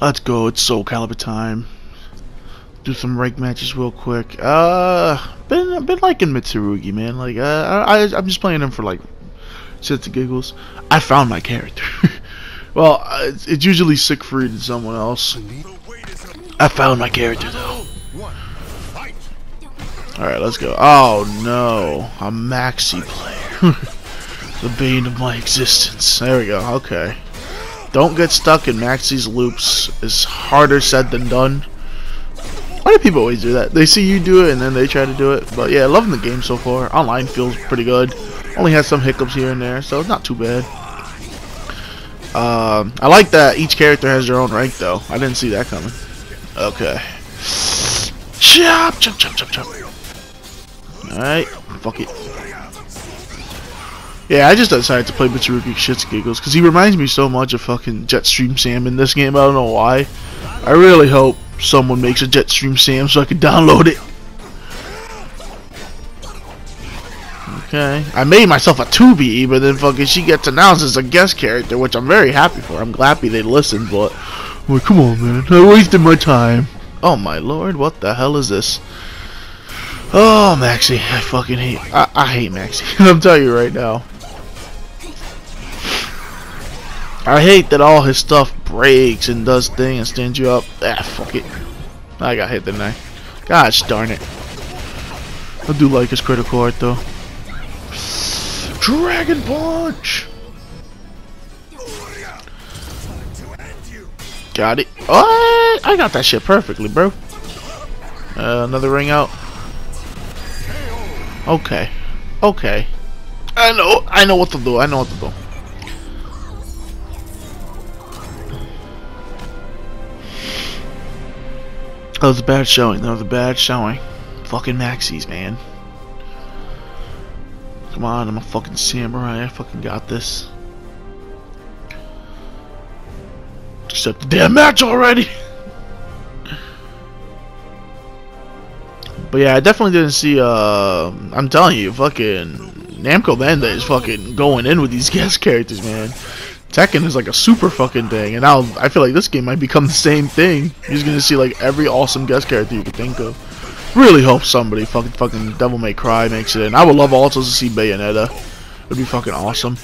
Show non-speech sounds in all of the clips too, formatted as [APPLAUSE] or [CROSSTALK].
Let's go. It's Soul Calibur time. Do some rank matches real quick. Uh, been been liking Mitsurugi, man. Like, uh, I I'm just playing him for like shits and giggles. I found my character. [LAUGHS] well, uh, it's, it's usually Siegfried and someone else. I found my character though. Alright, let's go. Oh no, a Maxi player. [LAUGHS] the bane of my existence. There we go, okay. Don't get stuck in Maxi's loops. It's harder said than done. Why do people always do that? They see you do it and then they try to do it. But yeah, loving the game so far. Online feels pretty good. Only has some hiccups here and there, so it's not too bad. Um, I like that each character has their own rank though. I didn't see that coming. Okay. Chop, chop, chop, chop, chop. Alright, fuck it. Yeah, I just decided to play Mitsurugi shits giggles because he reminds me so much of fucking Jetstream Sam in this game. I don't know why. I really hope someone makes a Jetstream Sam so I can download it. Okay, I made myself a 2B, but then fucking she gets announced as a guest character, which I'm very happy for. I'm happy they listened, but I'm like, come on, man, I wasted my time. Oh my lord, what the hell is this? Oh, Maxi, I fucking hate. I, I hate Maxi. [LAUGHS] I'm telling you right now. I hate that all his stuff breaks and does thing and stands you up. Ah, fuck it. I got hit, didn't I? Gosh darn it. I do like his critical art though. Dragon Punch! Got it. Oh, I got that shit perfectly, bro. Uh, another ring out. Okay. Okay. I know. I know what to do. I know what to do. That was a bad showing. That was a bad showing. Fucking Maxis, man. Come on, I'm a fucking samurai. I fucking got this. Accept the damn match already! But yeah, I definitely didn't see, uh, I'm telling you, fucking Namco Bandai is fucking going in with these guest characters, man. Tekken is like a super fucking thing, and now I feel like this game might become the same thing. You're just gonna see like every awesome guest character you could think of. Really hope somebody fucking fucking Devil May Cry makes it in. I would love also to see Bayonetta. It'd be fucking awesome.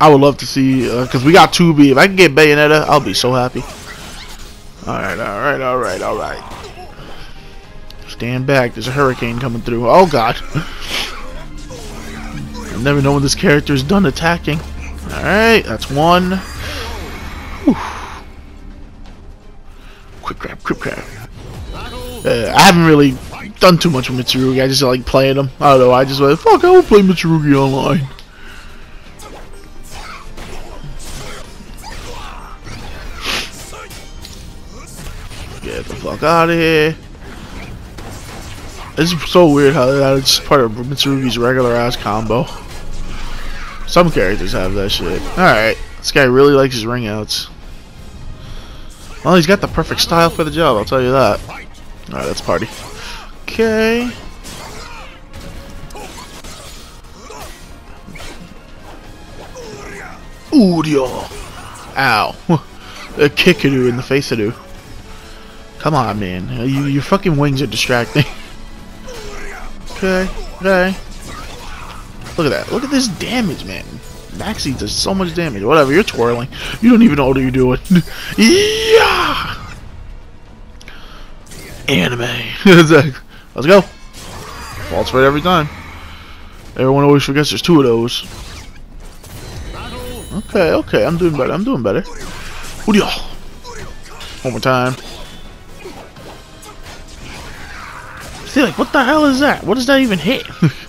I would love to see, uh, cause we got 2B. If I can get Bayonetta, I'll be so happy. Alright, alright, alright, alright. Stand back, there's a hurricane coming through. Oh god. [LAUGHS] I never know when this character is done attacking. Alright, that's one. Whew. Quick grab, quick grab. Uh, I haven't really done too much with Mitsurugi. I just like playing them. I don't know. I just like, fuck, I will play Mitsurugi online. Get the fuck out of here. It's so weird how that's part of Mitsurugi's regular ass combo. Some characters have that shit. Alright, this guy really likes his ring outs. Well, he's got the perfect style for the job, I'll tell you that. Alright, let's party. Okay. Ooh, Ow. [LAUGHS] A kickadoo in the face of. Come on, man. You, your fucking wings are distracting. [LAUGHS] okay, okay. Look at that. Look at this damage, man. Maxi does so much damage. Whatever, you're twirling. You don't even know what you're doing. [LAUGHS] yeah! Anime. [LAUGHS] Let's go. False right every time. Everyone always forgets there's two of those. Okay, okay, I'm doing better. I'm doing better. Oh. One more time. See, like, what the hell is that? What does that even hit? [LAUGHS]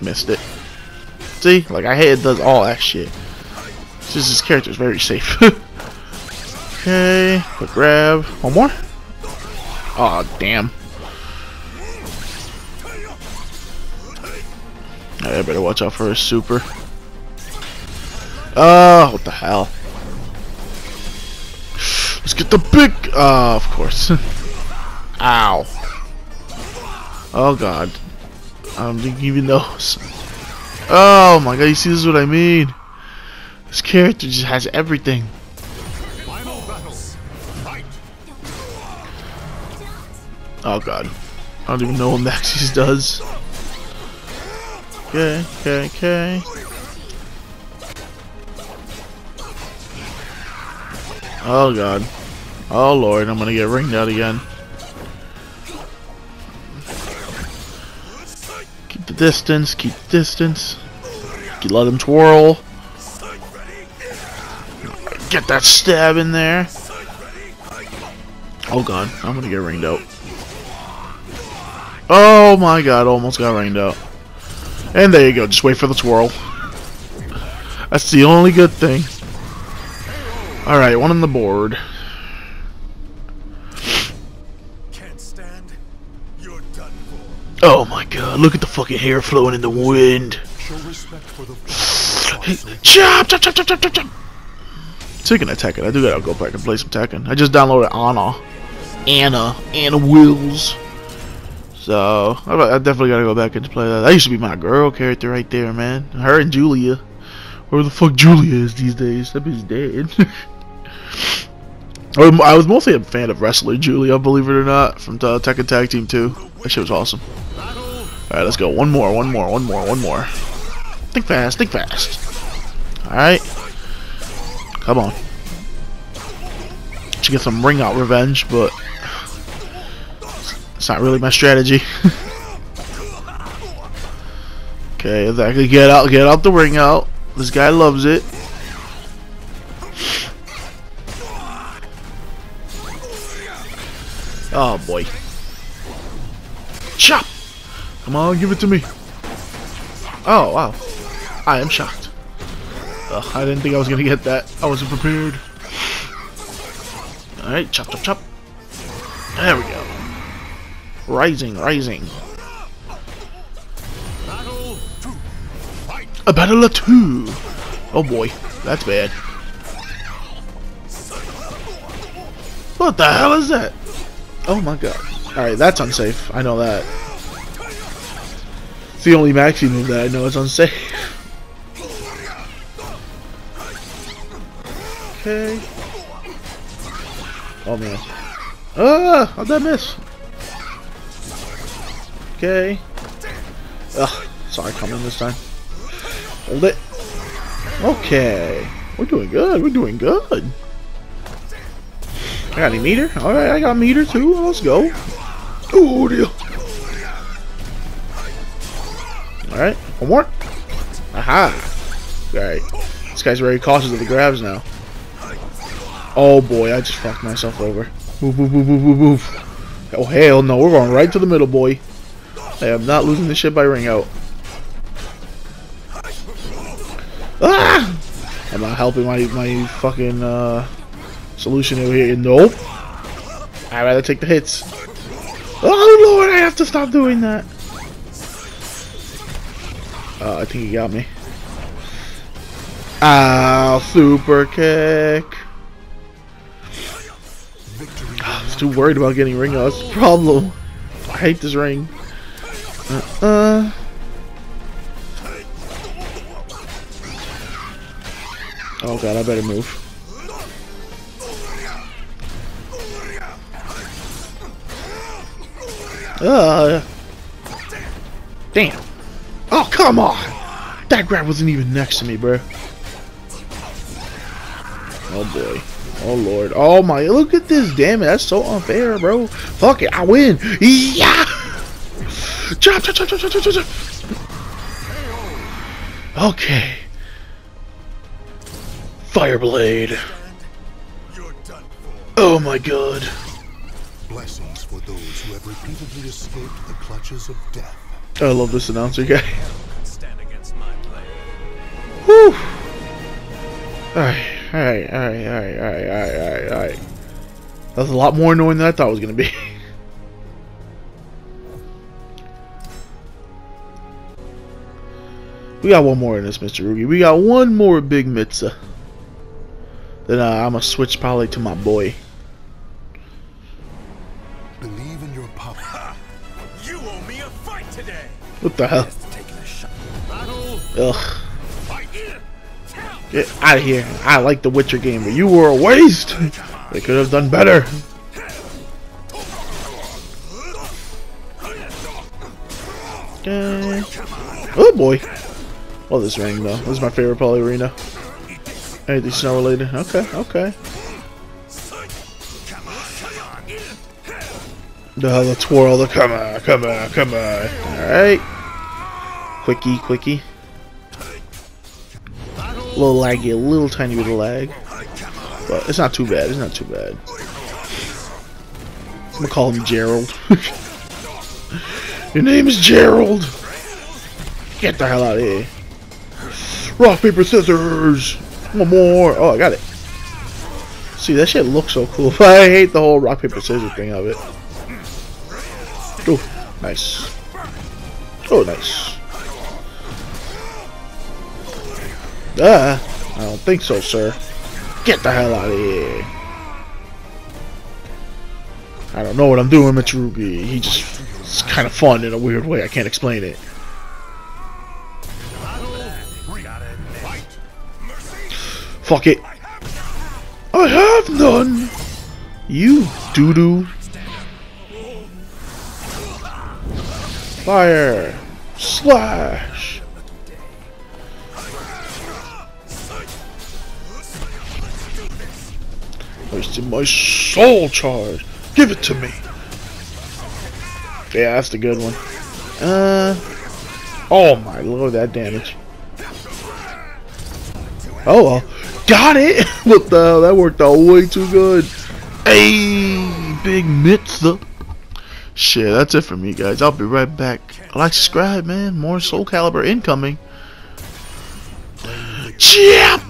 Missed it. See? Like, I hate it does all that shit. It's just this character is very safe. [LAUGHS] okay, quick grab. One more? oh, damn. I better watch out for his super. Oh, what the hell? Let's get the big... Uh, of course. [LAUGHS] Ow. Oh, God. I don't think even knows. Oh, my God. You see, this is what I mean. This character just has everything. Oh god. I don't even know what Maxis [LAUGHS] does. Okay, okay, okay. Oh god. Oh lord, I'm gonna get ringed out again. Distance, keep the distance. Let him twirl. Get that stab in there. Oh god, I'm gonna get ringed out. Oh my god, almost got rained out. And there you go, just wait for the twirl. That's the only good thing. Alright, one on the board. Look at the fucking hair flowing in the wind. Chop, chop, chop, chop, chop, chop, chop. Speaking of Tekken, I do gotta go back and play some Tekken. I just downloaded Anna. Anna. Anna Williams. So, I definitely gotta go back and play that. That used to be my girl character right there, man. Her and Julia. Where the fuck Julia is these days? That bitch dead. [LAUGHS] I was mostly a fan of Wrestler Julia, believe it or not, from uh, Tekken Tag Team 2. That shit was awesome. Alright, let's go. One more, one more, one more, one more. Think fast, think fast. Alright. Come on. Should get some ring out revenge, but it's not really my strategy. [LAUGHS] okay, exactly. Get out, get out the ring out. This guy loves it. Come on, give it to me. Oh wow. I am shocked. Ugh, I didn't think I was gonna get that. I wasn't prepared. Alright, chop chop chop. There we go. Rising, rising. A battle of two. Oh boy, that's bad. What the hell is that? Oh my god. Alright, that's unsafe. I know that. The only maxi move that I know is unsafe. Okay. Oh man. Ah! How'd that miss? Okay. Ugh. Sorry, coming this time. Hold it. Okay. We're doing good. We're doing good. I got a meter? Alright, I got meter too. Let's go. Oh, deal. Alright, one more. Aha. Alright. This guy's very cautious of the grabs now. Oh boy, I just fucked myself over. Move, move, move, move, move, move. Oh hell no, we're going right to the middle, boy. I am not losing this shit by ring out. Ah! Am I helping my my fucking uh, solution over here? Nope. I'd rather take the hits. Oh lord, I have to stop doing that. Uh, I think he got me. Ow, super kick. I was too worried about getting ring. That's the problem. I hate this ring. Uh, uh. Oh god, I better move. Uh, damn. Oh, come on! That grab wasn't even next to me, bro. Oh boy. Oh lord. Oh my, look at this, damn it. That's so unfair, bro. Fuck it, I win. Yeah! Chop, chop, chop, chop, chop, chop, chop. Okay. Fireblade. Oh my god. Blessings for those who have repeatedly escaped the clutches of death. I love this announcer guy. Stand against my blade. Whew. Alright, alright, alright, alright, alright, alright, alright. That's a lot more annoying than I thought it was gonna be. [LAUGHS] we got one more in this, Mitsurugi. We got one more big Mitza. Then uh, I'm gonna switch probably to my boy. The hell? Ugh. Get out of here. I like the Witcher game, but you were a waste. They could have done better. Okay. Oh boy. Love this ring though. This is my favorite Poly Arena. Anything snow related? Okay, okay. The the twirl, the come on, come on, come on. Alright. Quickie, quickie. A little laggy, a little tiny bit of lag. But it's not too bad, it's not too bad. I'm gonna call him Gerald. [LAUGHS] Your name is Gerald! Get the hell out of here. Rock, paper, scissors! One more! Oh, I got it. See, that shit looks so cool. [LAUGHS] I hate the whole rock, paper, scissors thing of it. Oh, nice. Oh, nice. Ah, I don't think so, sir. Get the hell out of here. I don't know what I'm doing, Mitsurugi. He just it's kind of fun in a weird way. I can't explain it. Fuck it. I have none. You doo doo. Fire. Slash. Wasting my soul charge. Give it to me. Yeah, that's the good one. Uh. Oh my lord, that damage. Oh well. Got it! [LAUGHS] what the hell? That worked out way too good. Hey, big up. Shit, that's it for me, guys. I'll be right back. Like, subscribe, man. More Soul Calibur incoming. Champ!